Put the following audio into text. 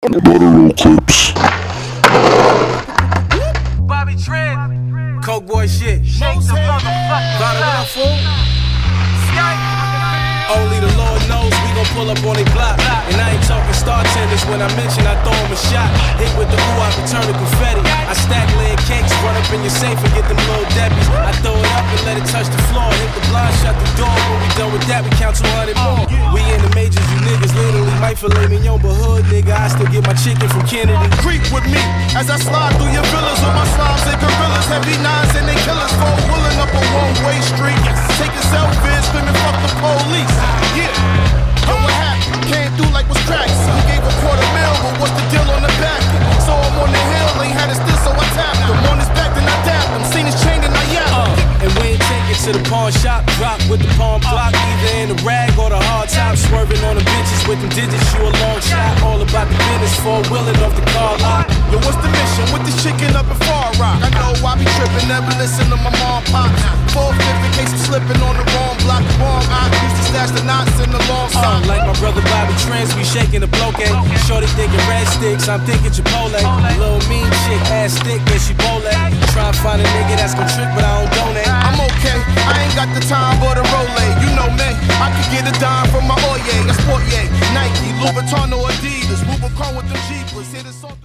Butterroll clips. Bobby Trends. Coke boy shit. Shake the motherfucker. Bottle up, fool? Only the Lord knows we gon' pull up on a block. And I ain't talking star tenders when I mention I throw him a shot. Hit with the ooh, I return the confetti. I stack lead cakes, run up in your safe and get them little debbies. I throw it up and let it touch the floor. Done we count 200 more. We in the majors, you niggas literally might filet mignon, but hood nigga, I still get my chicken from Kennedy. Creep with me as I slide through your villas with my slimes and gorillas, to the pawn shop, drop with the palm block, either in the rag or the hard top, swerving on the bitches with them digits, you a long shot, all about the business, four wheeling off the car lot. Yo, what's the mission with this chicken up in Far Rock? I know I be tripping, never listen to my mom pop. Four fifth in case I'm slipping on the wrong block. The Wrong I used to stash the knots in the long Uh, sock. like my brother Bobby Trends, we shaking the bloke. Shorty thinking red sticks, I'm thinking Chipotle. Little mean chick, ass thick, and she bole. Find a nigga that's gon' trick, but I don't donate. I'm okay, I ain't got the time for the Rolex. You know me, I could get a dime from my Oye, a Sportier, Nike, Louis Vuitton or Adidas. Rubicon with them Jeepers, hit a song